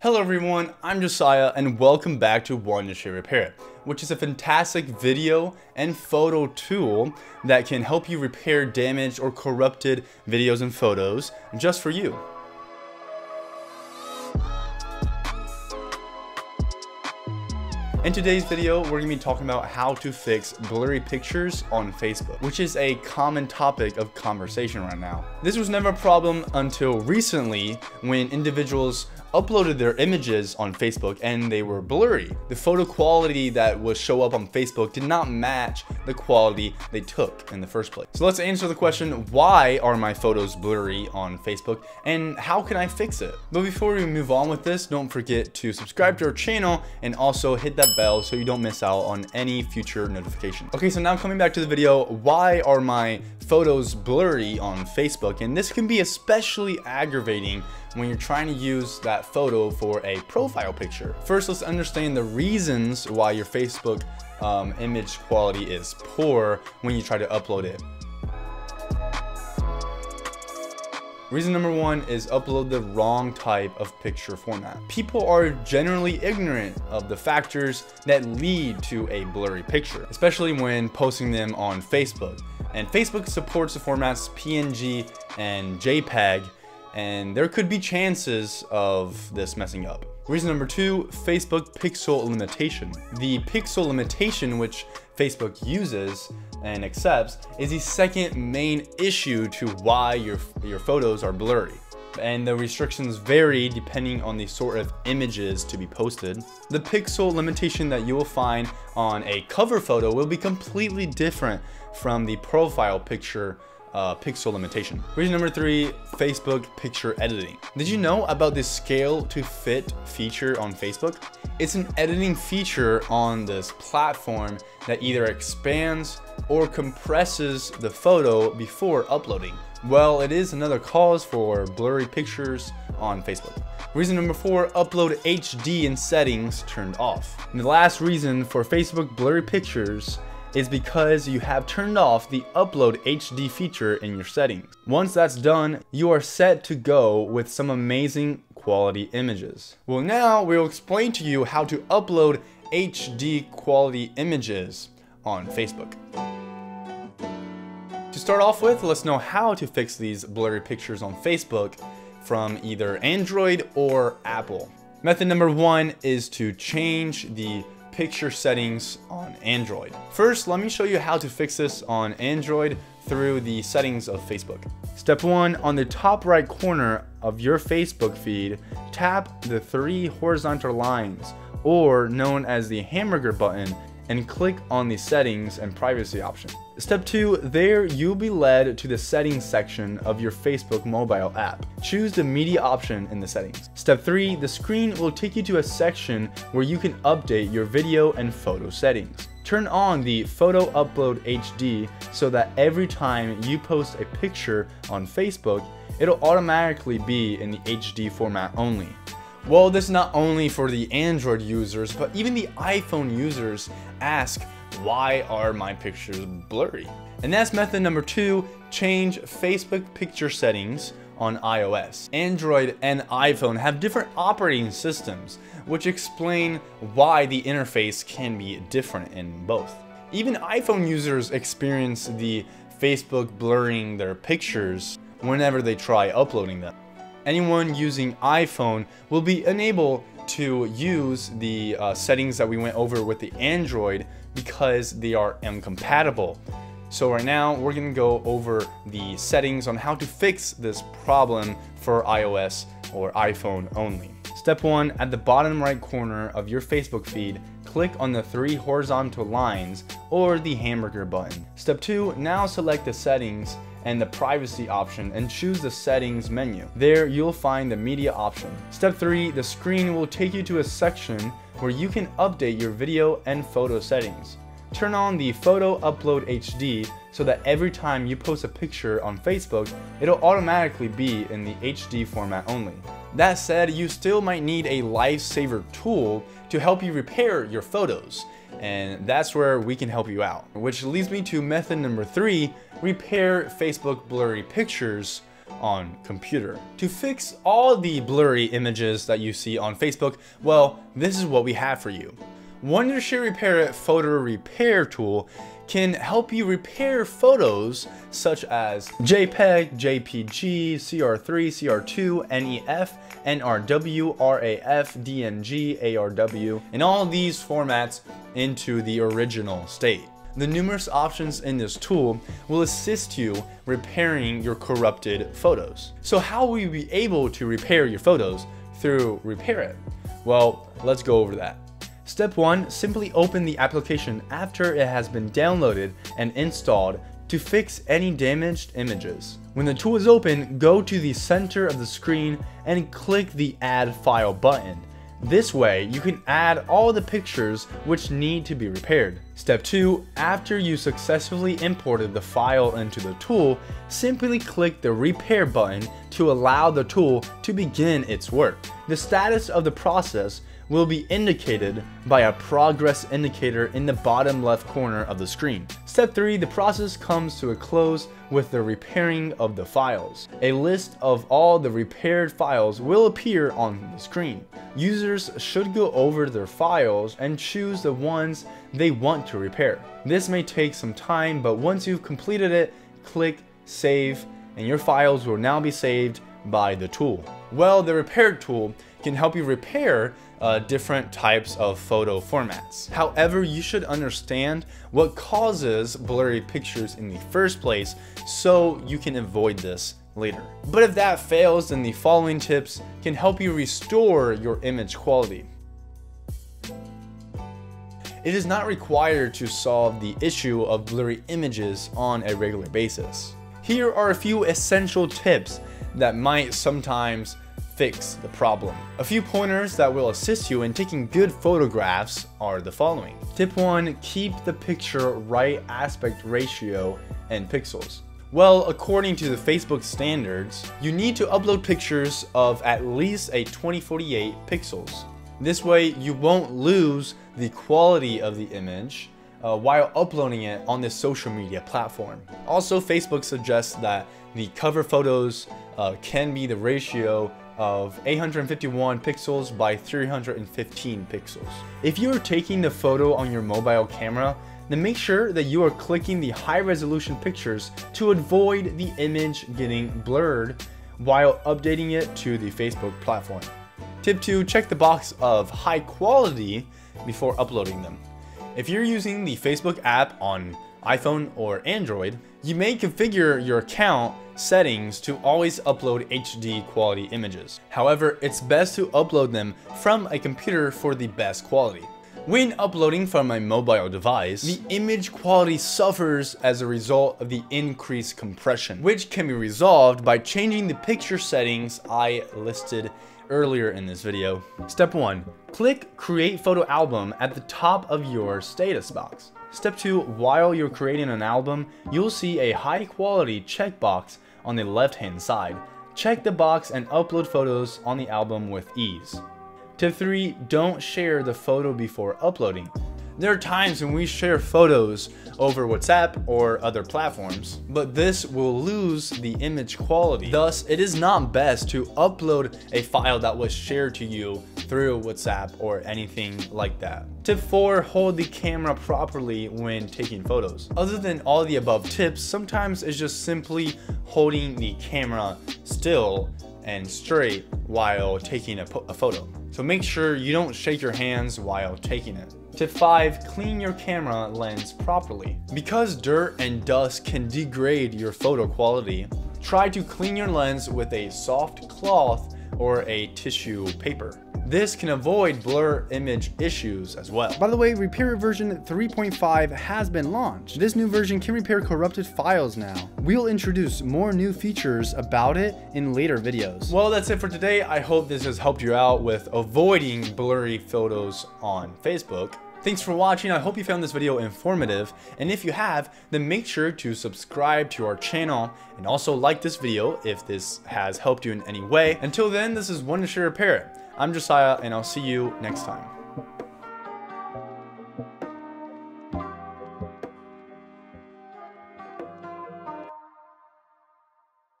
Hello everyone, I'm Josiah and welcome back to Wondershare Repair, which is a fantastic video and photo tool that can help you repair damaged or corrupted videos and photos just for you. In today's video, we're going to be talking about how to fix blurry pictures on Facebook, which is a common topic of conversation right now. This was never a problem until recently when individuals uploaded their images on Facebook and they were blurry. The photo quality that would show up on Facebook did not match the quality they took in the first place. So let's answer the question, why are my photos blurry on Facebook and how can I fix it? But before we move on with this, don't forget to subscribe to our channel and also hit that bell so you don't miss out on any future notifications. Okay, so now coming back to the video, why are my photos blurry on Facebook? And this can be especially aggravating when you're trying to use that photo for a profile picture. First, let's understand the reasons why your Facebook um, image quality is poor when you try to upload it. Reason number one is upload the wrong type of picture format. People are generally ignorant of the factors that lead to a blurry picture, especially when posting them on Facebook. And Facebook supports the formats PNG and JPEG, and there could be chances of this messing up. Reason number two, Facebook pixel limitation. The pixel limitation which Facebook uses and accepts is the second main issue to why your, your photos are blurry and the restrictions vary depending on the sort of images to be posted. The pixel limitation that you will find on a cover photo will be completely different from the profile picture uh, pixel limitation. Reason number three, Facebook picture editing. Did you know about the scale to fit feature on Facebook? It's an editing feature on this platform that either expands or compresses the photo before uploading. Well, it is another cause for blurry pictures on Facebook. Reason number four, upload HD in settings turned off. And the last reason for Facebook blurry pictures is because you have turned off the upload HD feature in your settings. Once that's done, you are set to go with some amazing quality images. Well now we'll explain to you how to upload HD quality images on Facebook. To start off with, let's know how to fix these blurry pictures on Facebook from either Android or Apple. Method number one is to change the picture settings on Android. First, let me show you how to fix this on Android through the settings of Facebook. Step one, on the top right corner of your Facebook feed, tap the three horizontal lines, or known as the hamburger button, and click on the settings and privacy option. Step 2, there you'll be led to the settings section of your Facebook mobile app. Choose the media option in the settings. Step 3, the screen will take you to a section where you can update your video and photo settings. Turn on the Photo Upload HD so that every time you post a picture on Facebook, it'll automatically be in the HD format only. Well, this is not only for the Android users, but even the iPhone users ask why are my pictures blurry? And that's method number two, change Facebook picture settings on iOS. Android and iPhone have different operating systems, which explain why the interface can be different in both. Even iPhone users experience the Facebook blurring their pictures whenever they try uploading them. Anyone using iPhone will be unable to use the uh, settings that we went over with the Android because they are incompatible. So right now we're gonna go over the settings on how to fix this problem for iOS or iPhone only. Step one, at the bottom right corner of your Facebook feed, click on the three horizontal lines or the hamburger button. Step two, now select the settings and the privacy option and choose the settings menu. There you'll find the media option. Step 3, the screen will take you to a section where you can update your video and photo settings. Turn on the Photo Upload HD so that every time you post a picture on Facebook, it'll automatically be in the HD format only. That said, you still might need a lifesaver tool to help you repair your photos, and that's where we can help you out. Which leads me to method number three, repair Facebook blurry pictures on computer. To fix all the blurry images that you see on Facebook, well, this is what we have for you. Wondershare Repair Photo Repair tool can help you repair photos such as JPEG, JPG, CR3, CR2, NEF, NRW, RAF, DNG, ARW, and all these formats into the original state. The numerous options in this tool will assist you repairing your corrupted photos. So how will you be able to repair your photos through Repairit? Well, let's go over that. Step 1. Simply open the application after it has been downloaded and installed to fix any damaged images. When the tool is open, go to the center of the screen and click the Add File button. This way, you can add all the pictures which need to be repaired. Step 2. After you successfully imported the file into the tool, simply click the repair button to allow the tool to begin its work. The status of the process will be indicated by a progress indicator in the bottom left corner of the screen. Step 3. The process comes to a close with the repairing of the files. A list of all the repaired files will appear on the screen. Users should go over their files and choose the ones they want to repair. This may take some time, but once you've completed it, click Save, and your files will now be saved by the tool. Well, the repair tool can help you repair uh, different types of photo formats. However, you should understand what causes blurry pictures in the first place so you can avoid this later. But if that fails, then the following tips can help you restore your image quality. It is not required to solve the issue of blurry images on a regular basis. Here are a few essential tips that might sometimes fix the problem. A few pointers that will assist you in taking good photographs are the following. Tip 1. Keep the picture right aspect ratio and pixels. Well, according to the Facebook standards, you need to upload pictures of at least a 2048 pixels. This way, you won't lose the quality of the image uh, while uploading it on this social media platform. Also, Facebook suggests that the cover photos uh, can be the ratio of 851 pixels by 315 pixels. If you are taking the photo on your mobile camera, then make sure that you are clicking the high resolution pictures to avoid the image getting blurred while updating it to the Facebook platform. Tip 2. Check the box of high quality before uploading them. If you're using the Facebook app on iPhone or Android, you may configure your account settings to always upload HD quality images. However, it's best to upload them from a computer for the best quality. When uploading from a mobile device, the image quality suffers as a result of the increased compression, which can be resolved by changing the picture settings I listed earlier in this video. Step 1. Click Create Photo Album at the top of your status box. Step 2. While you're creating an album, you'll see a high quality checkbox on the left hand side. Check the box and upload photos on the album with ease. Tip 3. Don't share the photo before uploading. There are times when we share photos over WhatsApp or other platforms, but this will lose the image quality. Thus, it is not best to upload a file that was shared to you through WhatsApp or anything like that. Tip 4. Hold the camera properly when taking photos. Other than all the above tips, sometimes it's just simply holding the camera still and straight while taking a, a photo. So make sure you don't shake your hands while taking it. Tip 5. Clean your camera lens properly. Because dirt and dust can degrade your photo quality, try to clean your lens with a soft cloth or a tissue paper. This can avoid blur image issues as well. By the way, Repair version 3.5 has been launched. This new version can repair corrupted files now. We'll introduce more new features about it in later videos. Well, that's it for today. I hope this has helped you out with avoiding blurry photos on Facebook. Thanks for watching, I hope you found this video informative, and if you have, then make sure to subscribe to our channel, and also like this video if this has helped you in any way. Until then, this is Wondershare Repair. I'm Josiah, and I'll see you next time.